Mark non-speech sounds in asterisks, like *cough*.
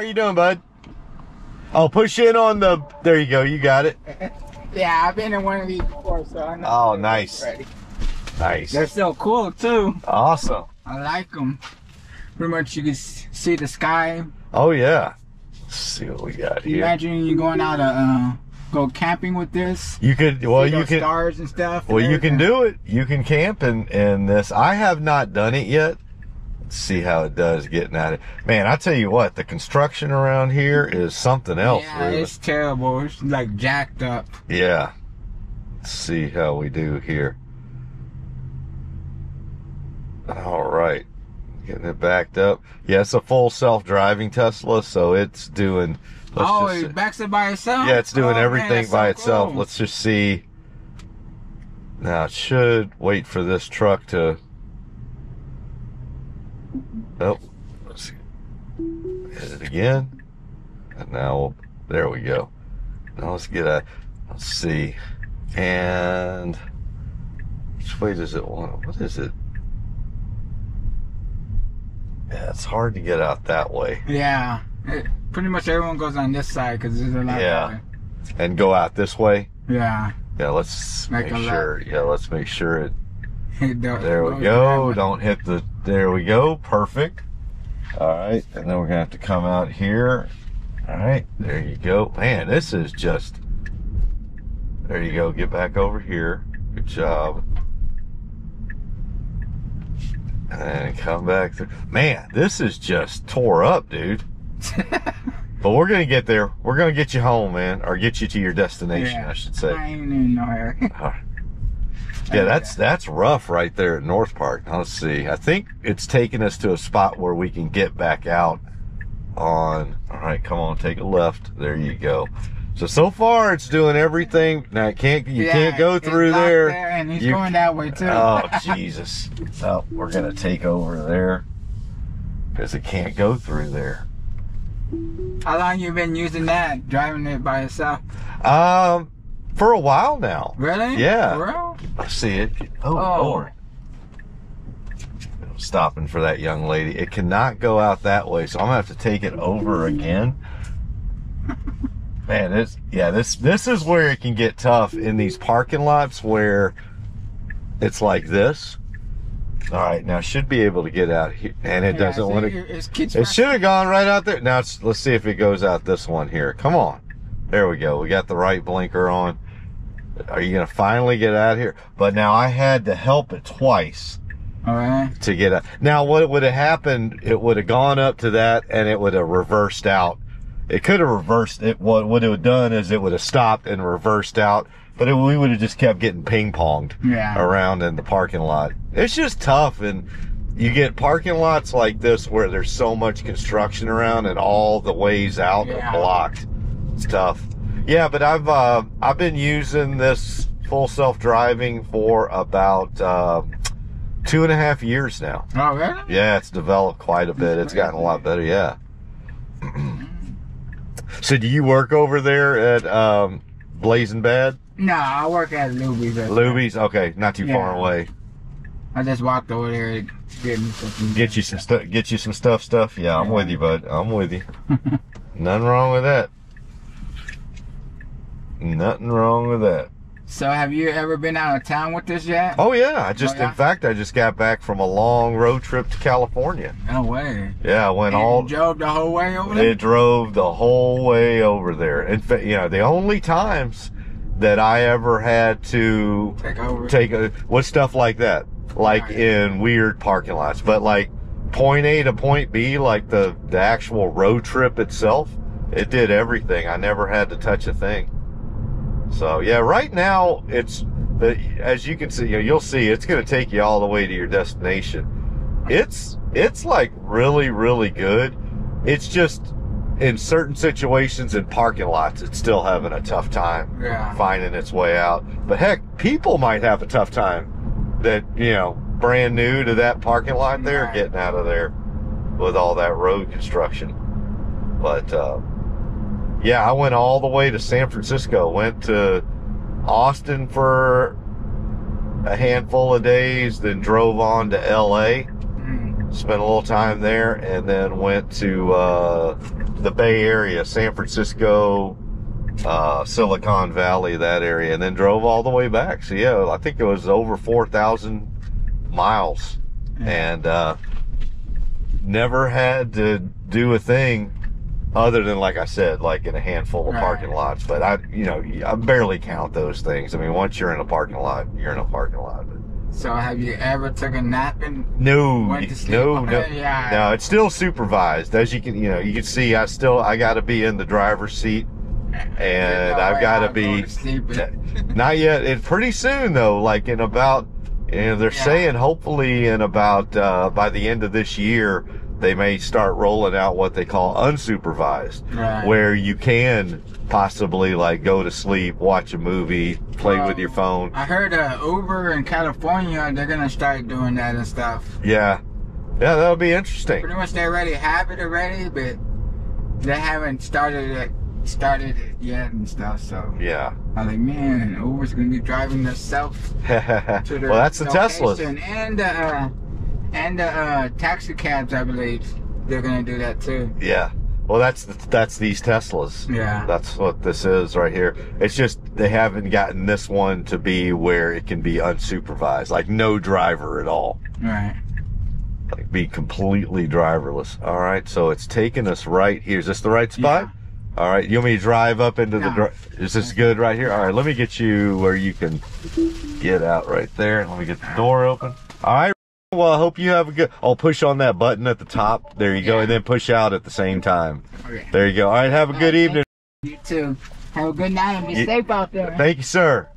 are you doing, bud? I'll push in on the. There you go. You got it. *laughs* Yeah, I've been in one of these before, so I know. Oh, nice. Ready. Nice. They're so cool too. Awesome. I like them. Pretty much, you can see the sky. Oh yeah. Let's see what we got here. Imagine you going out to uh, go camping with this. You could. Well, you can. stars and stuff. Well, you can do it. You can camp and and this. I have not done it yet. See how it does getting at it. Man, I tell you what, the construction around here is something else. Yeah, Ruben. it's terrible. It's like jacked up. Yeah. Let's see how we do here. All right. Getting it backed up. Yeah, it's a full self-driving Tesla, so it's doing. let's oh, just it backs it by itself. yeah, it's doing Oh, everything that's by so itself. cool. Let's just see. Now it should wait for this truck to. Oh, let's see. Hit it again. And now, there we go. Now let's get a. Let's see. And. Which way does it want? What is it? Yeah, it's hard to get out that way. Yeah, it, pretty much everyone goes on this side because it's a lot Yeah. And go out this way. Yeah. Yeah, let's Make make left. sure. Yeah, let's make sure it. *laughs* It There we go. Don't hit the. There we go. Perfect. All right, and then we're gonna have to come out here. All right, there you go. Man, this is just. There you go. Get back over here. Good job. And come back through. Man, this is just tore up, dude. *laughs* But we're gonna get there. We're gonna get you home, man, or get you to your destination, Yeah. I should say. I ain't even know her. Yeah, that's that's rough right there at North Park. Let's see. I think it's taking us to a spot where we can get back out on. All right, come on, take a left. There you go. So so far it's doing everything. Now it can't you Yeah, can't go through locked there. and he's You- going that way too. Oh *laughs* Jesus! Oh, we're gonna take over there because it can't go through there. How long you been using that, driving it by yourself? Um, for a while now. Really? Yeah. I see it. Oh, Oh. Lord. Stopping for that young lady. It cannot go out that way, so I'm gonna have to take it over again. Man, this yeah, this this is where it can get tough in these parking lots where it's like this. All right, now should be able to get out here, and it Yeah, doesn't want to. It should have gone right out there. Now it's, let's see if it goes out this one here. Come on. There we go. We got the right blinker on. Are you going to finally get out here? But now I had to help it twice All right. to get out. Now what would have happened, it would have gone up to that and it would have reversed out. It could have reversed it. What would have done is it would have stopped and reversed out, but it, we would have just kept getting ping ponged Yeah. around in the parking lot. It's just tough and you get parking lots like this where there's so much construction around and all the ways out Yeah. are blocked. It's tough. Yeah, but I've uh, I've been using this full self driving for about uh, two and a half years now. Oh, really? Yeah, it's developed quite a bit. It's gotten a lot better. Yeah. *clears throat* so, do you work over there at um, Blazing Bad? No, I work at Luby's. Luby's? Okay, not too far away. I just walked over there to get me something. Get you some stuff. Get you some stuff. Stuff. Yeah, I'm with you, bud. I'm with you. *laughs* Nothing wrong with that. Nothing wrong with that. So, have you ever been out of town with this yet? Oh yeah, I just Oh, yeah? in fact I just got back from a long road trip to California. No way. Yeah, I went And all drove the whole way over there? it drove the whole way over there. In fact, you know, the only times that I ever had to Take over. take a was stuff like that, like Right. in weird parking lots, but like point A to point B, like the the actual road trip itself, it did everything. I never had to touch a thing. So yeah, right now it's the as you can see, you know, you'll see it's going to take you all the way to your destination. It's it's like really really good. It's just in certain situations in parking lots, it's still having a tough time Yeah. finding its way out. But heck, people might have a tough time that, you know, brand new to that parking lot there, Right. getting out of there with all that road construction. But, uh, yeah, I went all the way to San Francisco, went to Austin for a handful of days, then drove on to LA, Mm. spent a little time there, and then went to, uh, the Bay Area, San Francisco, uh, Silicon Valley, that area, and then drove all the way back. So yeah, I think it was over four thousand miles, and uh, never had to do a thing other than like I said, like in a handful of Right. parking lots. But I, you know, I barely count those things. I mean, once you're in a parking lot, you're in a parking lot. So have you ever took a nap in? no, Went to sleep. no, no, yeah. no. It's still supervised, as you can, you know, you can see. I still, I got to be in the driver's seat, and no I've got to be. *laughs* Not yet. It pretty soon though. Like in about, you know, they're Yeah. saying hopefully in about uh, by the end of this year they may start rolling out what they call unsupervised, Right. where you can possibly like go to sleep, watch a movie, play Well, with your phone. I heard uh, Uber in California, they're gonna start doing that and stuff. Yeah, yeah, that'll be interesting. Pretty much they already have it already, but they haven't started it started it yet and stuff. So Yeah. I was like, man, Uber's gonna be driving themselves *laughs* well, to the that's the Teslas. location. and the uh, and the uh, taxi cabs. I believe they're gonna do that too. Yeah. Well, that's that's these Teslas. Yeah. That's what this is right here. It's just they haven't gotten this one to be where it can be unsupervised, like no driver at all, Right. like be completely driverless. All right. So it's taking us right here. Is this the right spot? Yeah. All right. You want me to drive up into the? No. Dri- is this good right here? All right. Let me get you where you can get out right there. Let me get the door open. All right. Well, I hope you have a good. I'll push on that button at the top. There you go, Yeah. and then push out at the same time. Okay. There you go. All right. Have a good evening. You too. Have a good night and be You- safe out there. Thank you, sir.